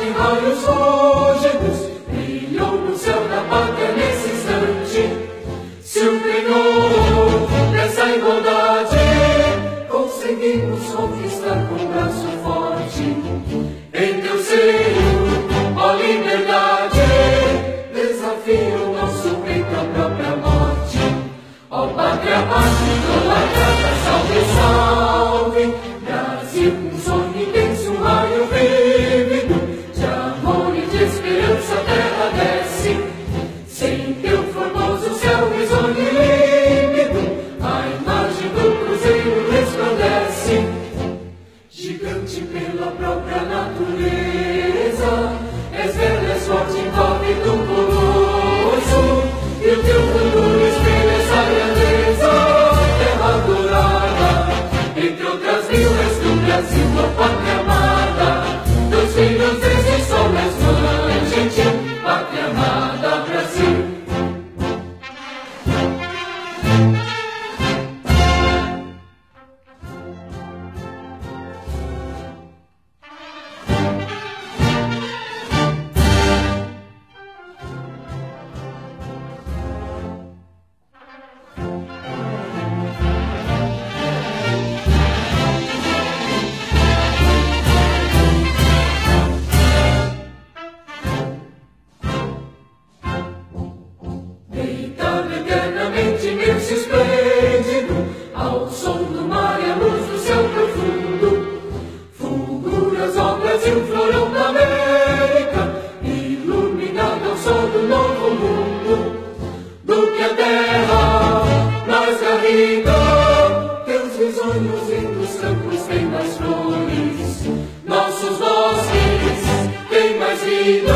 de raios rógedos brilhou no céu da pátria nesse instante. Se o penhor dessa igualdade conseguimos conquistar com braço forte, em teu ser. solidão, teus risonhos lindos campos têm mais flores, nossos bosques têm mais vida,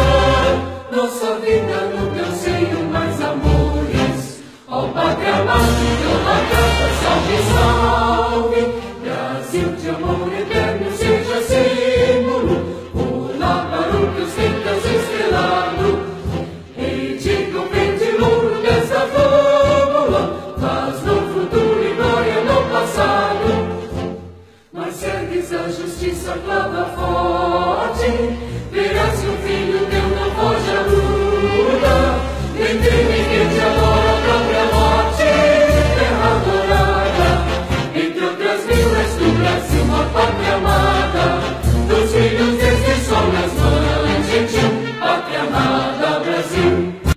nossa vida no teu seio mais amores. Ó pátria amada, teu lagarto, salve, salve, Brasil de amor eterno.